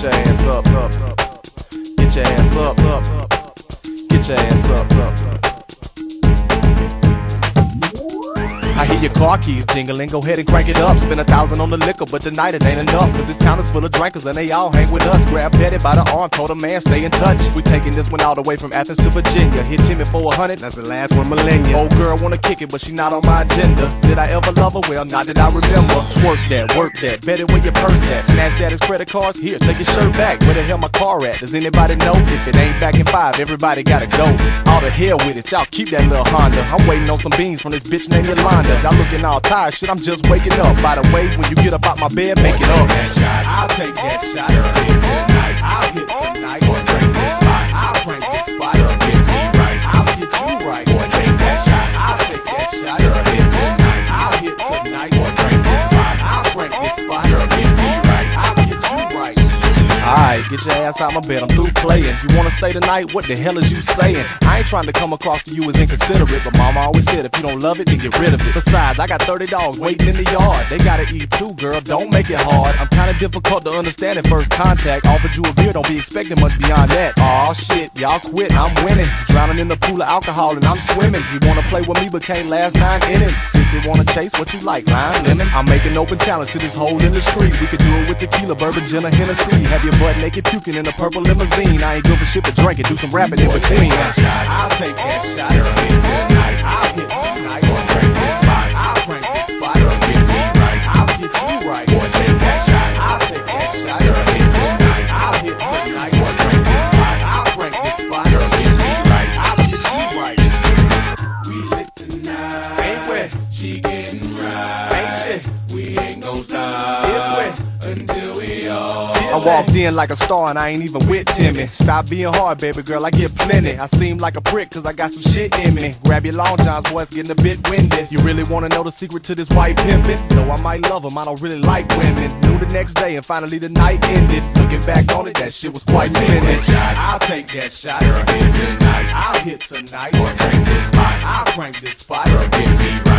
Get your ass up, up, up. Get your ass up, up, up. Get your ass up, up, up. I hear your car keys jingling, go ahead and crank it up. Spend a thousand on the liquor, but tonight it ain't enough. Cause this town is full of drinkers and they all hang with us. Grab Betty by the arm, told a man, stay in touch. We taking this one all the way from Athens to Virginia. Hit Timmy for a hundred, that's the last one millennium. Old girl wanna kick it, but she not on my agenda. Did I ever love her? Well, not that I remember. Work that, work that, Betty where your purse at. Snatch that as credit cards, here, take your shirt back. Where the hell my car at? Does anybody know? If it ain't back five, everybody gotta go. All the hell with it, y'all keep that little Honda. I'm waiting on some beans from this bitch named Yolanda. Y'all looking all tired, shit, I'm just waking up. By the way, when you get up out my bed, make it up. I'll take that shot. I'll hit tonight. I'll crank this Alright, get your ass out my bed, I'm through playing. You wanna stay tonight? What the hell is you saying? I ain't trying to come across to you as inconsiderate, but mama always said if you don't love it, then get rid of it. Besides, I got 30 dogs waiting in the yard. They gotta eat too, girl, don't make it hard. I'm kinda difficult to understand at first contact. Offered you a beer, don't be expecting much beyond that. Aw shit, y'all quit, I'm winning. Drowning in the pool of alcohol and I'm swimming. You wanna play with me, but can't last nine innings. Sissy wanna chase what you like, lime, lemon. I'm making open challenge to this whole industry. We could do it with tequila, bourbon, gin, or Hennessy. Have your butt naked puking in a purple limousine. I ain't good for shit but drinking, do some rapping in between. I'll take that shot. Hit tonight. I'll hit tonight. Crank this spot. I'll crank this spot. Get me right. I'll get you right. Boy, take that shot. I'll take that shot. Hit tonight. I'll hit tonight. Crank this spot. I'll crank this spot. Get me right. I'll get you right. We lit tonight. Ain't wet. She getting right. Ain't shit. We ain't gon' stop walked in like a star and I ain't even with Timmy. Stop being hard, baby girl, I get plenty. I seem like a prick cause I got some shit in me. Grab your long johns, boy, it's getting a bit windy. You really wanna know the secret to this white pimpin'? Though I might love 'em, I don't really like women. Knew the next day and finally the night ended. Looking back on it, that shit was quite splendid. I'll take that shot. Girl, hit tonight. I'll hit tonight. Boy, crank this spot. I'll crank this spot. Girl, get me right.